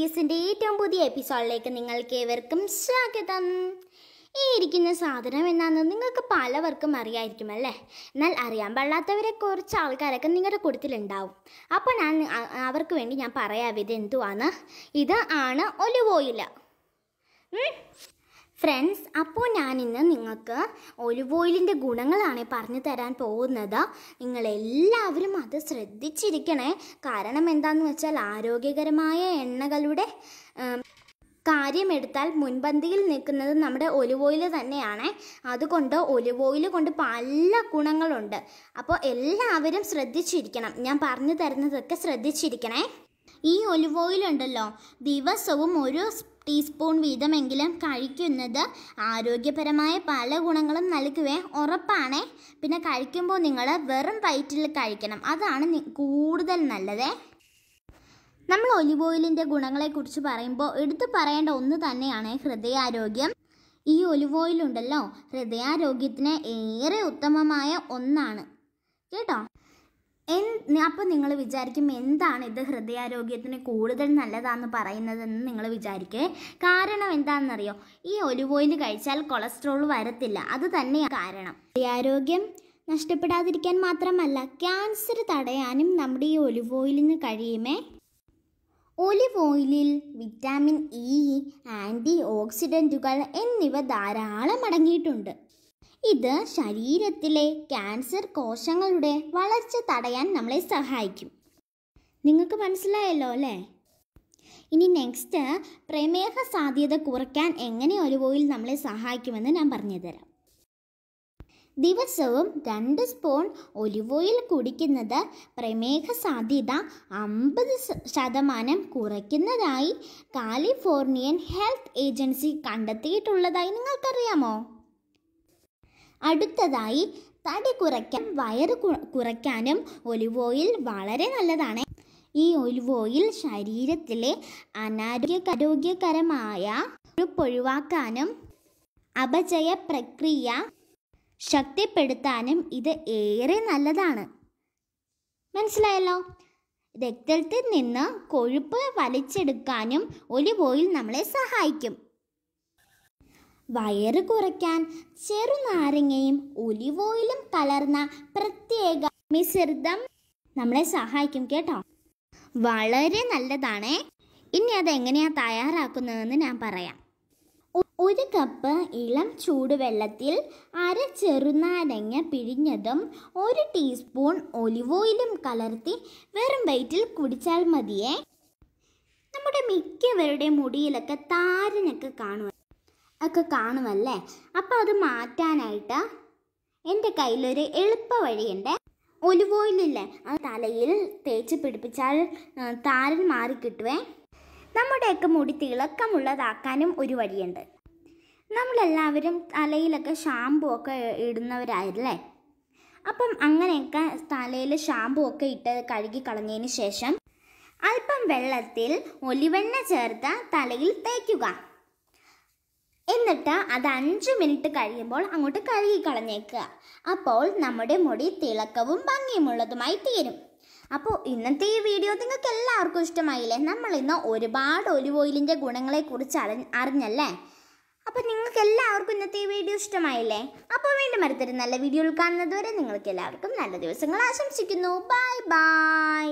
S ഏറ്റവും പുതിയ എപ്പിസോഡിലേക്ക് നിങ്ങൾക്ക് ഏവർക്കും സ്വാഗതം. ഈ ഇരിക്കുന്ന സാധനം എന്നാന്ന് നിങ്ങൾക്ക് പലവർക്കും അറിയായിരിക്കും അല്ലേ? എന്നാൽ അറിയാൻ പാടാത്തവരെ കുറച്ച് ആൾക്കാരൊക്കെ നിങ്ങളുടെ കൂട്ടത്തിലുണ്ടാവും. അപ്പോൾ ഞാൻ അവർക്ക് വേണ്ടി ഞാൻ പറയാം ഇത് എന്തുവാണ് ഇത് ആണ് ഒലിവ് ഫ്രണ്ട്സ് അപ്പോൾ ഞാനിന്ന് നിങ്ങൾക്ക് ഒലിവ് ഓയിലിന്റെ ഗുണങ്ങളാണ് പറഞ്ഞു തരാൻ പോകുന്നത്. നിങ്ങളെല്ലാവരും അത് ശ്രദ്ധിച്ചിരിക്കണേ. കാരണം എന്താണെന്ന് വെച്ചാൽ ആരോഗ്യകരമായ എണ്ണകളുടെ കാര്യമെടുത്താൽ മുൻപന്തിയിൽ നിൽക്കുന്നത് നമ്മുടെ ഒലിവ് ഓയിൽ തന്നെയാണ്. അതുകൊണ്ട് ഒലിവ് ഓയിൽ കൊണ്ട് പല ഗുണങ്ങളുണ്ട്. അപ്പോൾ എല്ലാവരും ശ്രദ്ധിച്ചിരിക്കണം. ഞാൻ പറഞ്ഞു തരുന്നതൊക്കെ ശ്രദ്ധിച്ചിരിക്കണേ. ഈ ഒലിവ് ഓയിൽ ഉണ്ടല്ലോ. ദിവസവും ഒരു ടീസ്പൂൺ വീതമെങ്കിലും കഴിക്കുന്നത് ആരോഗ്യപരമായ പല ഗുണങ്ങളും നൽകുവേ ഉറപ്പാണേ. പിന്നെ കഴിക്കുമ്പോൾ നിങ്ങൾ വെറും വയറ്റിൽ കഴിക്കണം. അതാണ് കൂടുതൽ നല്ലതേ. നമ്മൾ ഒലിവ് ഓയിലിന്റെ ഗുണങ്ങളെക്കുറിച്ച് പറയുമ്പോൾ എടുത്തു പറയേണ്ട ഒന്ന് തന്നെയാണ് ഹൃദയാരോഗ്യം. ഈ ഒലിവ് ഓയിൽ ഉണ്ടല്ലോ. ഹൃദയാരോഗ്യത്തിന് ഏറെ ഉത്തമമായ ഒന്നാണ്. കേട്ടോ? എൻ അപ്പം നിങ്ങൾ വിചാരിക്കും എന്താണ് ഇത് ഹൃദയാരോഗ്യത്തിന് കൂടുതൽ നല്ലതാണെന്ന് പറയുന്നതെന്ന് നിങ്ങൾ വിചാരിക്കേ? കാരണം എന്താണെന്നറിയോ? ഈ ഒലിവ് ഓയിൽ കഴിച്ചാൽ കൊളസ്ട്രോൾ വരത്തില്ല. അത് തന്നെയാണ് കാരണം. ഹൃദയാരോഗ്യം നഷ്ടപ്പെടാതിരിക്കാൻ മാത്രമല്ല ക്യാൻസർ തടയാനും നമ്മുടെ ഈ ഒലിവ് ഓയിലിന് കഴിയുമേ? ഒലിവ് ഓയിലിൽ വിറ്റാമിൻ ഇ ആന്റി ഓക്സിഡന്റുകൾ എന്നിവ ധാരാളം അടങ്ങിയിട്ടുണ്ട്. ഇത് ശരീരത്തിലെ ക്യാൻസർ കോശങ്ങളുടെ വളർച്ച തടയാൻ നമ്മളെ സഹായിക്കും. നിങ്ങൾക്ക് മനസ്സിലായല്ലോ അല്ലേ? ഇനി നെക്സ്റ്റ് പ്രമേഹ സാധ്യത കുറയ്ക്കാൻ എങ്ങനെ ഒരു ഓയിൽ നമ്മളെ സഹായിക്കുമെന്ന് ഞാൻ പറഞ്ഞുതരാം. ദിവസവും രണ്ട് സ്പൂൺ ഒലിവ് ഓയിൽ കുടിക്കുന്നത് പ്രമേഹ സാധ്യത അമ്പത് ശതമാനം കുറയ്ക്കുന്നതായി കാലിഫോർണിയൻ ഹെൽത്ത് ഏജൻസി കണ്ടെത്തിയിട്ടുള്ളതായി നിങ്ങൾക്കറിയാമോ? അടുത്തതായി തടി കുറയ്ക്കാൻ വയറ് കുറയ്ക്കാനും ഒലിവ് ഓയിൽ വളരെ നല്ലതാണ്. ഈ ഒലിവ് ഓയിൽ ശരീരത്തിലെ അനാരോഗ്യകരോഗ്യകരമായ ഒഴിവാക്കാനും അപചയ പ്രക്രിയ ശക്തിപ്പെടുത്താനും ഇത് ഏറെ നല്ലതാണ്. മനസ്സിലായല്ലോ? രക്തത്തിൽ നിന്ന് കൊഴുപ്പ് വലിച്ചെടുക്കാനും ഒലിവ് ഓയിൽ നമ്മളെ സഹായിക്കും. വയറ് കുറയ്ക്കാൻ ചെറുനാരങ്ങയും ഒലിവ് ഓയിലും കലർന്ന പ്രത്യേക മിശ്രിതം നമ്മളെ സഹായിക്കും കേട്ടോ. വളരെ നല്ലതാണേ. ഇനി അത് എങ്ങനെയാ തയ്യാറാക്കുന്നതെന്ന് ഞാൻ പറയാം. ഒരു കപ്പ് ഇളം ചൂടുവെള്ളത്തിൽ അര ചെറുനാരങ്ങ പിഴിഞ്ഞതും ഒരു ടീസ്പൂൺ ഒലിവ് ഓയിലും കലർത്തി വെറും വയറ്റിൽ കുടിച്ചാൽ മതിയേ. നമ്മുടെ മിക്കവരുടെ മുടിയിലൊക്കെ താരനൊക്കെ കാണും ഒക്കെ കാണുമല്ലേ? അപ്പോൾ അത് മാറ്റാനായിട്ട്? എന്റെ കയ്യിലൊരു എളുപ്പ വഴിയുണ്ട്. ഒലിവ് ഓയിലില്ലേ അത് തലയിൽ തേച്ച് പിടിപ്പിച്ചാൽ താരൻ മാറി കിട്ടുവേ. നമ്മുടെയൊക്കെ മുടി തിളക്കമുള്ളതാക്കാനും ഒരു വഴിയുണ്ട്. നമ്മളെല്ലാവരും തലയിലൊക്കെ ഷാമ്പു ഒക്കെ ഇടുന്നവരായല്ലേ അപ്പം അങ്ങനെയൊക്കെ തലയിൽ ഷാമ്പു ഒക്കെ ഇട്ട് കഴുകി കളഞ്ഞതിന് ശേഷം അല്പം വെള്ളത്തിൽ ഒലിവെണ്ണ ചേർത്ത് തലയിൽ തേക്കുക. എന്നിട്ട് അത് അഞ്ച് മിനിറ്റ് കഴിയുമ്പോൾ അങ്ങോട്ട് കഴുകി കളഞ്ഞേക്കുക. അപ്പോൾ നമ്മുടെ മുടി തിളക്കവും ഭംഗിയുമുള്ളതുമായി തീരും. അപ്പോൾ ഇന്നത്തെ ഈ വീഡിയോ നിങ്ങൾക്ക് എല്ലാവർക്കും ഇഷ്ടമായില്ലേ? നമ്മൾ ഇന്ന് ഒരുപാട് ഒലിവ് ഓയിലിന്റെ ഗുണങ്ങളെക്കുറിച്ച് അറി അറിഞ്ഞല്ലേ? അപ്പോൾ നിങ്ങൾക്ക് എല്ലാവർക്കും ഇന്നത്തെ ഈ വീഡിയോ ഇഷ്ടമായില്ലേ? അപ്പോൾ വീണ്ടും അടുത്തൊരു നല്ല വീഡിയോ കാണുന്നത് നിങ്ങൾക്ക് എല്ലാവർക്കും നല്ല ദിവസങ്ങൾ ആശംസിക്കുന്നു. Bye bye.